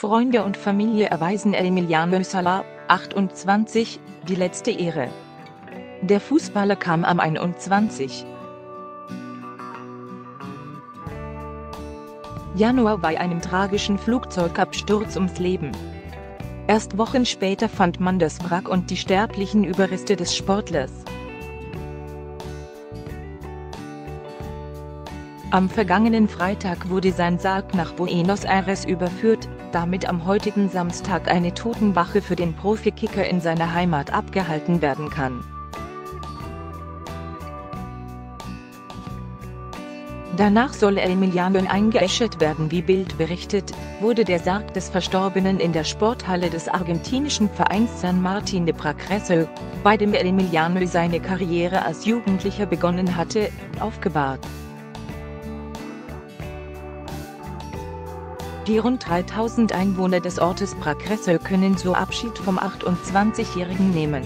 Freunde und Familie erweisen Emiliano Sala, 28, die letzte Ehre. Der Fußballer kam am 21. Januar bei einem tragischen Flugzeugabsturz ums Leben. Erst Wochen später fand man das Wrack und die sterblichen Überreste des Sportlers. Am vergangenen Freitag wurde sein Sarg nach Buenos Aires überführt, damit am heutigen Samstag eine Totenwache für den Profikicker in seiner Heimat abgehalten werden kann. Danach soll Emiliano eingeäschert werden wie Bild berichtet, wurde der Sarg des Verstorbenen in der Sporthalle des argentinischen Vereins San Martín de Progreso, bei dem Emiliano seine Karriere als Jugendlicher begonnen hatte, aufgebahrt. Die rund 3000 Einwohner des Ortes Progreso können so Abschied vom 28-Jährigen nehmen.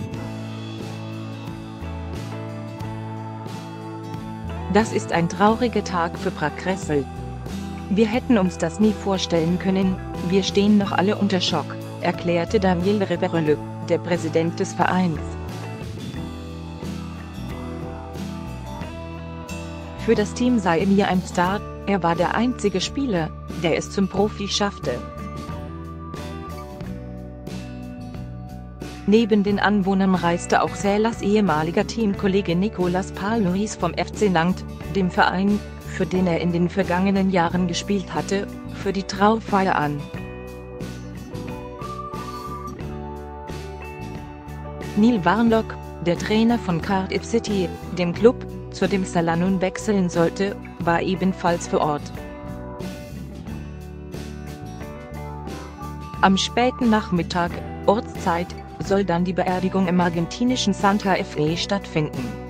Das ist ein trauriger Tag für Progreso. Wir hätten uns das nie vorstellen können, wir stehen noch alle unter Schock, erklärte Daniel Reberle, der Präsident des Vereins. Für das Team sei Emir ein Star, er war der einzige Spieler, der es zum Profi schaffte. Neben den Anwohnern reiste auch Sälas ehemaliger Teamkollege Nicolas Paul-Luis vom FC Nantes, dem Verein, für den er in den vergangenen Jahren gespielt hatte, für die Trauerfeier an. Neil Warnock, der Trainer von Cardiff City, dem Club, zu dem Salah nun wechseln sollte, war ebenfalls vor Ort. Am späten Nachmittag, Ortszeit, soll dann die Beerdigung im argentinischen Santa Fe stattfinden.